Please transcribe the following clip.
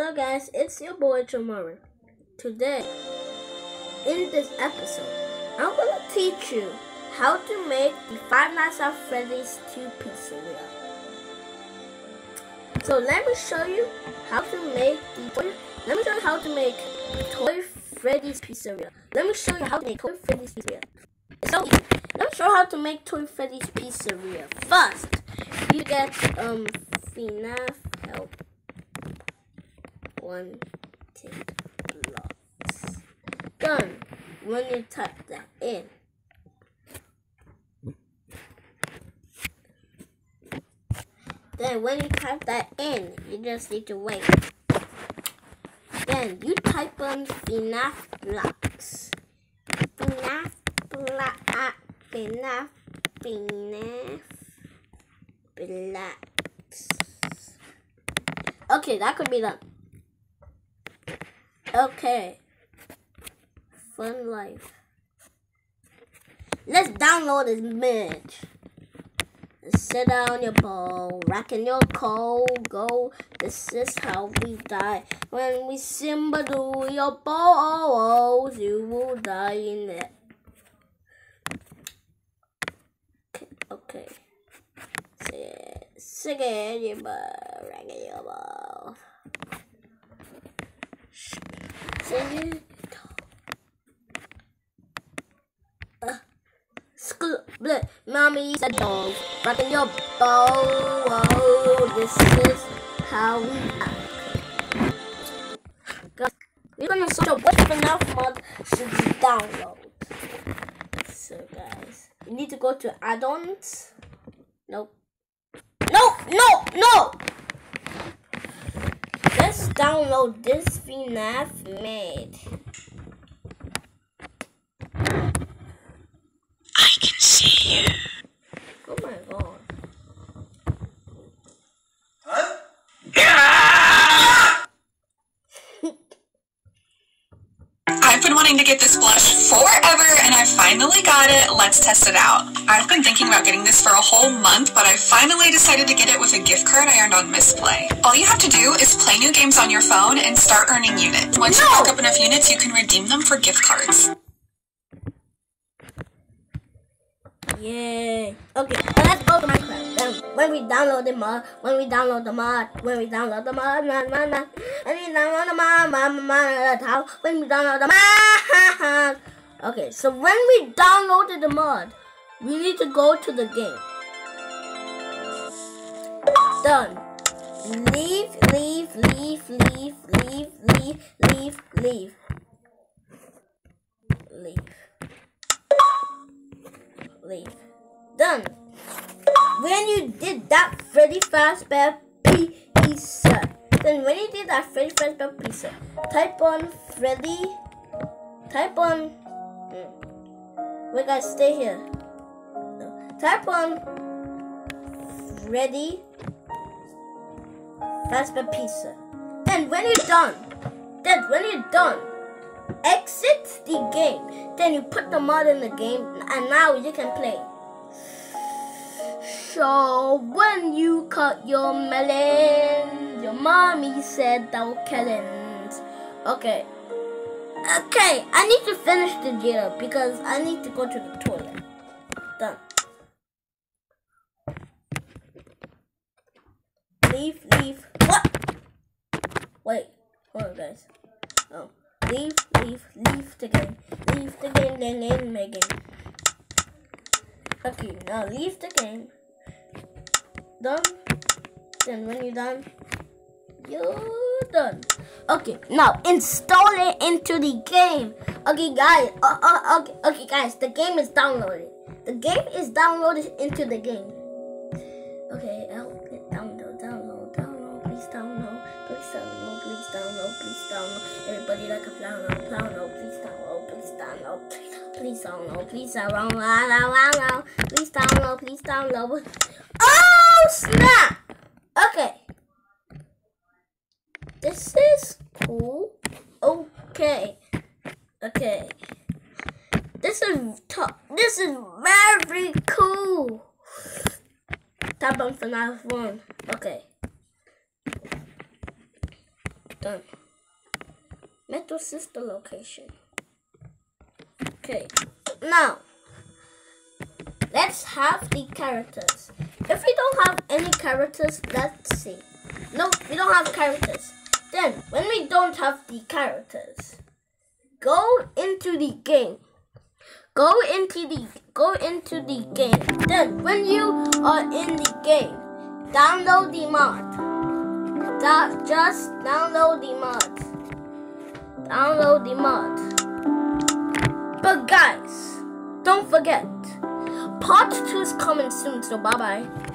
Hello guys, it's your boy Tomorrow. Today, in this episode, I'm gonna teach you how to make the Five Nights at Freddy's 2 pizzeria. So let me show you how to make the toy. Let me show you how to make Toy Freddy's pizzeria. Let me show you how to make Toy Freddy's pizzeria. So. Let me show you how to make Toy Freddy's pizzeria. First, you get um FNAF tick blocks. Done. When you type that in. Then when you type that in, you just need to wait. Then you type on FNAF blocks. FNAF block FNAF FNAF blocks. Okay, that could be done. Okay. Fun life. Let's download this bitch. Sit down your ball, rocking your cold go. This is how we die. When we simba do your balls, you will die in it. Okay, okay. Sit in your ball, rocking your ball. School, bleh. Mommy said dog, rocking your. Oh, this is how we act. We're gonna search up what FNAF mod should you download. So, guys, you need to go to add-ons. Nope. No, no, no! Download this FNAF made. I can see you. Oh my god. I've been wanting to get this blush forever and I finally got it. Let's test it out. I've been thinking about getting this for a whole month, but I finally decided to get it with a gift card I earned on Misplay. All you have to do is play new games on your phone and start earning units. Once you No! rack up enough units, you can redeem them for gift cards. Yay. Okay, so let's go to Minecraft. Then when we download the mod, when we download the mod, when we download the mod, mod, mod, mod, and we download the mod, mod, mod, mod, how, when we download the mod. Okay, so when we downloaded the mod, we need to go to the game. Done. Leave, leave, leave, leave, leave, leave, leave, leave. Leave leave. Done. When you did that Freddy Fazbear pizza, then when you did that Freddy Fazbear pizza, type on Freddy, type on, hmm. wait guys, stay here. Type on Freddy Fazbear pizza. And when you're done, then when you're done, exit the game. Then you put the mod in the game, and now you can play. So when you cut your melon, your mommy said thou killings. Okay. Okay, I need to finish the jail because I need to go to the toilet. Done. Leave, leave. What? Wait, hold on, guys. Oh. Leave, leave, leave the game. Leave the game, then game, Megan. Okay, now leave the game. Done. Then when you're done, you're done. Okay, now install it into the game. Okay, guys. Uh, uh, okay, okay, guys. The game is downloaded. The game is downloaded into the game. Okay, please download. Everybody like a download, download, please download, please download, please download, please download, download, download, please download, please download. Oh snap! Okay. This is cool. Okay. Okay. This is top. This is very cool. Tap on FNAF 1. Okay. done. Metro sister location. Okay, now let's have the characters. If we don't have any characters, let's see. No, we don't have characters. Then, when we don't have the characters, go into the game. Go into the go into the game. Then, when you are in the game, download the mod. Da just download the mod. Download the mod. But guys, don't forget, part two is coming soon. So bye bye.